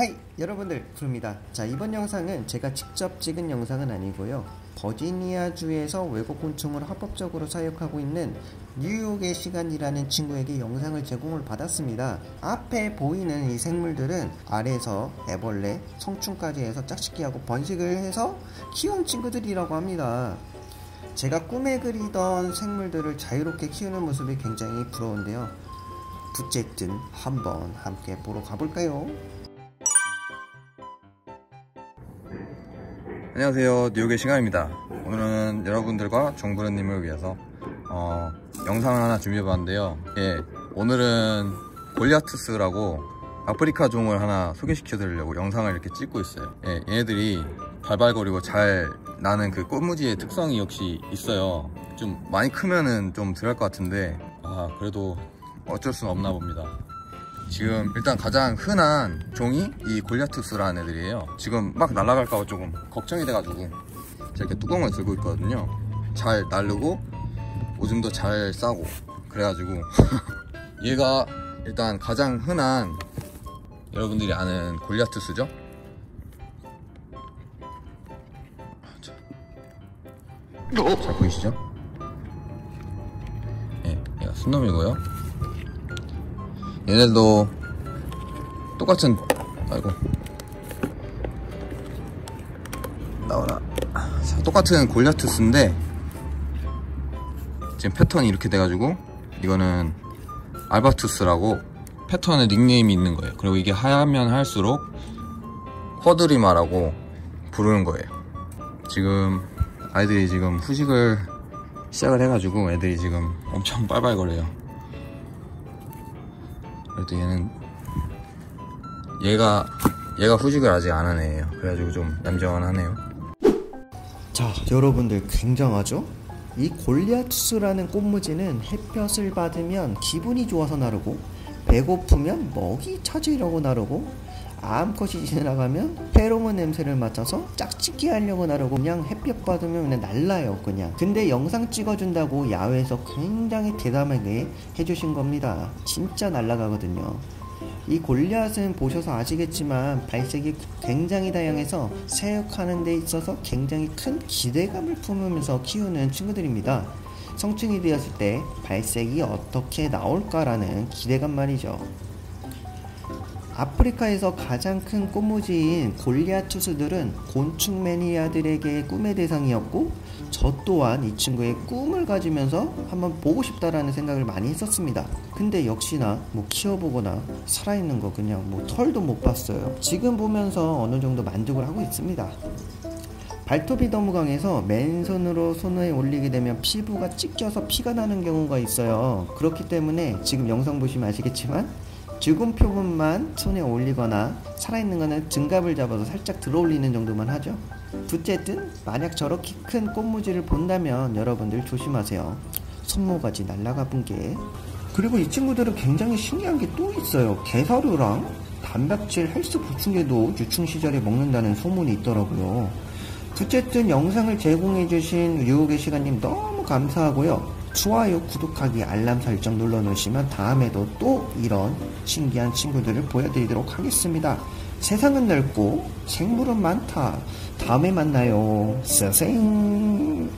하이 여러분들 부릅니다. 자 이번 영상은 제가 직접 찍은 영상은 아니고요. 버지니아주에서 외국 곤충을 합법적으로 사육하고 있는 뉴욕의 시간이라는 친구에게 영상을 제공을 받았습니다. 앞에 보이는 이 생물들은 아래에서 애벌레, 성충까지 해서 짝짓기하고 번식을 해서 키운 친구들이라고 합니다. 제가 꿈에 그리던 생물들을 자유롭게 키우는 모습이 굉장히 부러운데요. 부쨌든 한번 함께 보러 가볼까요? 안녕하세요. 뉴욕의 시간입니다. 오늘은 여러분들과 정부르님을 위해서 어, 영상을 하나 준비해 봤는데요. 예, 오늘은 골리아투스라고 아프리카 종을 하나 소개시켜 드리려고 영상을 이렇게 찍고 있어요. 예, 얘네들이 발발거리고 잘 나는 그 꽃무지의 특성이 역시 있어요? 좀 많이 크면은 좀 덜할 것 같은데 아 그래도 어쩔 수는 없나 봅니다 지금 일단 가장 흔한 종이 이 골리아투스라는 애들이에요. 지금 막 날아갈까봐 조금 걱정이 돼가지고 제가 이렇게 뚜껑을 들고 있거든요. 잘 날르고 오줌도 잘 싸고 그래가지고 얘가 일단 가장 흔한 여러분들이 아는 골리아투스죠? 잘 보이시죠? 예, 얘가 순놈이고요 얘네들도 똑같은 아이고. 나오라 자, 똑같은 골리아투스인데 지금 패턴이 이렇게 돼가지고 이거는 알바투스라고 패턴의 닉네임이 있는 거예요. 그리고 이게 하면 할수록 쿼드리마라고 부르는 거예요. 지금 아이들이 지금 후식을 시작을 해가지고 애들이 지금 엄청 빨빨거려요 그래도 얘는 얘가 얘가 후식을 아직 안 하네요 그래가지고 좀 얌전하네요 자 여러분들 굉장하죠? 이 골리아투스라는 꽃무지는 햇볕을 받으면 기분이 좋아서 나르고 배고프면 먹이 찾으려고 나르고 암컷이 지나가면 페로몬 냄새를 맡아서 짝짓기 하려고 나르고 그냥 햇볕 받으면 그냥 날라요 그냥. 근데 영상 찍어준다고 야외에서 굉장히 대담하게 해주신 겁니다. 진짜 날라가거든요. 이 골리앗은 보셔서 아시겠지만 발색이 굉장히 다양해서 사육하는 데 있어서 굉장히 큰 기대감을 품으면서 키우는 친구들입니다. 성충이 되었을 때 발색이 어떻게 나올까라는 기대감 말이죠 아프리카에서 가장 큰 꽃무지인 골리아투스들은 곤충 매니아들에게 꿈의 대상이었고 저 또한 이 친구의 꿈을 가지면서 한번 보고 싶다라는 생각을 많이 했었습니다. 근데 역시나 뭐 키워보거나 살아있는 거 그냥 뭐 털도 못 봤어요. 지금 보면서 어느 정도 만족을 하고 있습니다. 발톱이 너무 강해서 맨손으로 손에 올리게 되면 피부가 찢겨서 피가 나는 경우가 있어요. 그렇기 때문에 지금 영상 보시면 아시겠지만 죽은 표본만 손에 올리거나 살아있는 거는 증갑을 잡아서 살짝 들어 올리는 정도만 하죠. 어쨌든 만약 저렇게 큰 꽃무지를 본다면 여러분들 조심하세요. 손모가지 날라가 본 게. 그리고 이 친구들은 굉장히 신기한 게 또 있어요. 게사료랑 단백질 헬스 보충제도 유충 시절에 먹는다는 소문이 있더라고요. 어쨌든 영상을 제공해주신 유혹의 시간님 너무 감사하고요. 좋아요, 구독하기, 알람 설정 눌러놓으시면 다음에도 또 이런 신기한 친구들을 보여드리도록 하겠습니다. 세상은 넓고 생물은 많다. 다음에 만나요. 스생